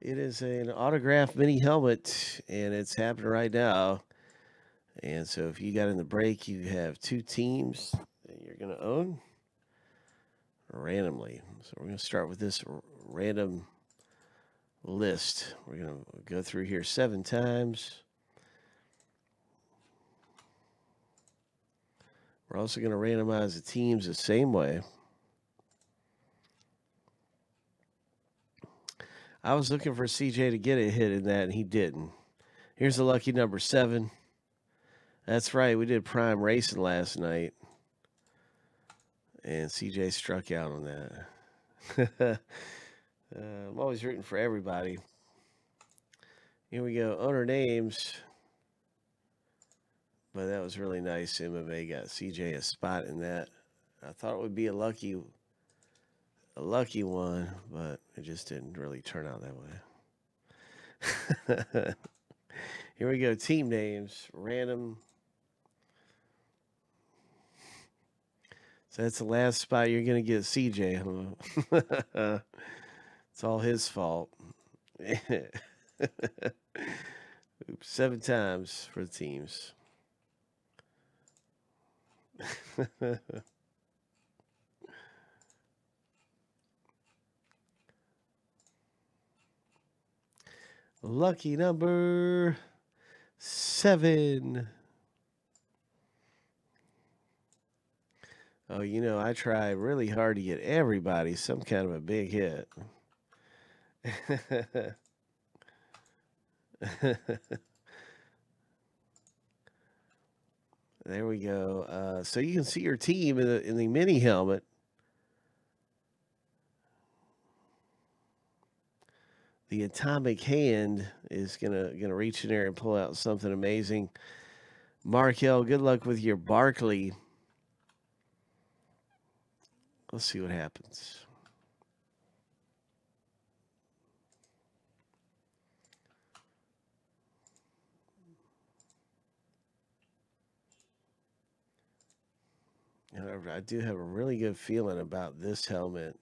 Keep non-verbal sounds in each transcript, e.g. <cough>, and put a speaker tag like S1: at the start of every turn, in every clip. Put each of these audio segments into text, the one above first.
S1: It is an autographed mini helmet, and it's happening right now. And so, if you got in the break, you have two teams that you're going to own randomly. So, we're going to start with this random list. We're going to go through here seven times. We're also going to randomize the teams the same way. I was looking for CJ to get a hit in that, and he didn't. Here's the lucky number seven. That's right. We did prime racing last night, and CJ struck out on that. <laughs> uh, I'm always rooting for everybody. Here we go. Owner names. But that was really nice. MMA got CJ a spot in that. I thought it would be a lucky a lucky one, but it just didn't really turn out that way. <laughs> Here we go. Team names, random. So that's the last spot you're going to get CJ. Huh? <laughs> it's all his fault. <laughs> Oops, seven times for the teams. Lucky number seven. Oh, you know, I try really hard to get everybody some kind of a big hit. <laughs> there we go. Uh, so you can see your team in the in the mini helmet. The atomic hand is gonna gonna reach in there and pull out something amazing. Markel, good luck with your Barkley. Let's see what happens. I do have a really good feeling about this helmet.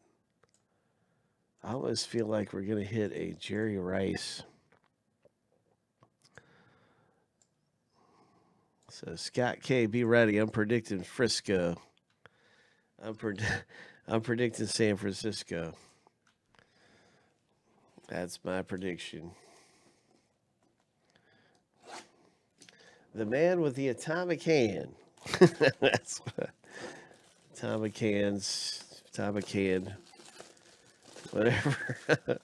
S1: I always feel like we're going to hit a Jerry Rice. So Scott K, be ready. I'm predicting Frisco. I'm pred- <laughs> I'm predicting San Francisco. That's my prediction. The man with the atomic hand. <laughs> That's what, atomic hands. Atomic hand whatever.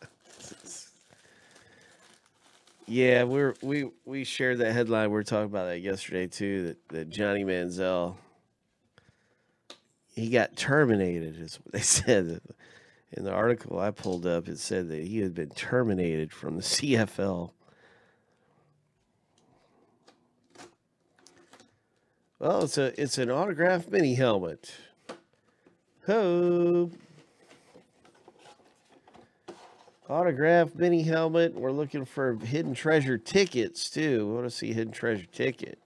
S1: yeah, we're we we shared that headline. We were talking about that yesterday too. That that Johnny Manziel he got terminated, is what they <laughs> said in the article I pulled up. It said that he had been terminated from the CFL. Well, it's a it's an autographed mini helmet. Ho. Autograph mini helmet. We're looking for hidden treasure tickets too. We want to see hidden treasure ticket.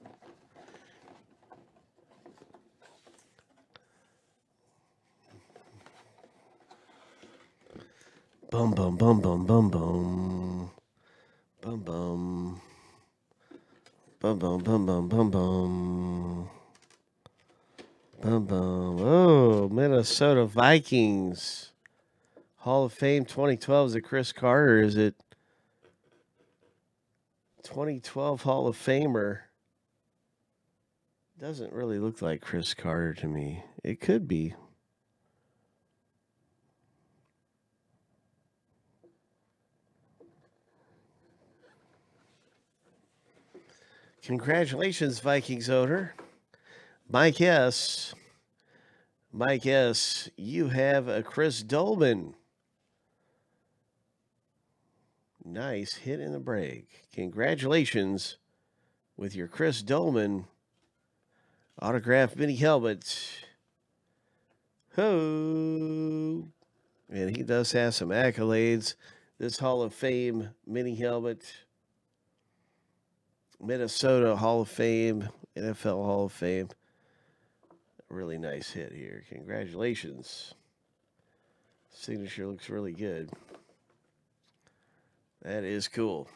S1: Bum bum bum bum bum bum. Bum bum. Bum bum bum bum bum bum. Bum bum. Oh, Minnesota Vikings. Hall of Fame 2012 is it Cris Carter? Is it 2012 Hall of Famer? Doesn't really look like Cris Carter to me. It could be. Congratulations, Vikings owner. Mike S. Mike S., you have a Chris Doleman. Nice hit in the break. Congratulations with your Chris Doleman autographed mini helmet. Ho! And he does have some accolades. This Hall of Fame mini helmet, Minnesota Hall of Fame, NFL Hall of Fame. Really nice hit here. Congratulations. Signature looks really good. That is cool.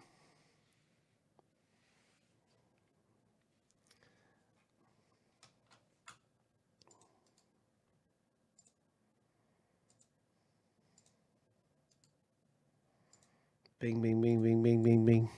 S1: Bing, bing, bing, bing, bing, bing, bing.